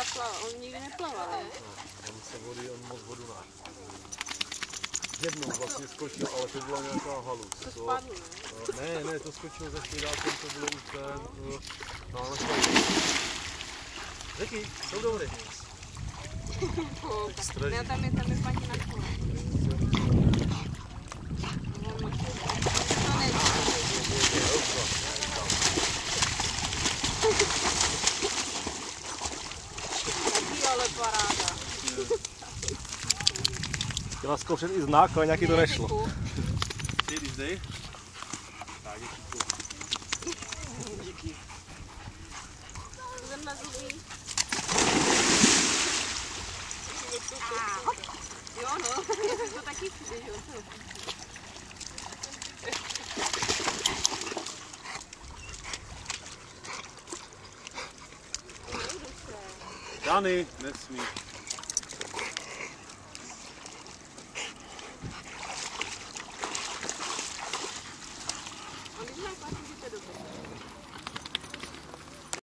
teda plaval, on nikdy neplaval, ne? On se vody, on moc vodu má. Jednou vlastně skočil, ale to byla nějaká halus. To To, spadl, ne? no, ne, ne, to skočil za švědákem, to bylo už ten, no ale to Řekni, jsou. Ne, tam je, tam je paní na kole. On má To ne, taky ale paráda. Chtěla zkoušet i znak, ale nějaký to Ne, nešlo. Tak, děkuji. Na. Jo, no, to taky přijde, že jo. Johnny, miss me. Oh,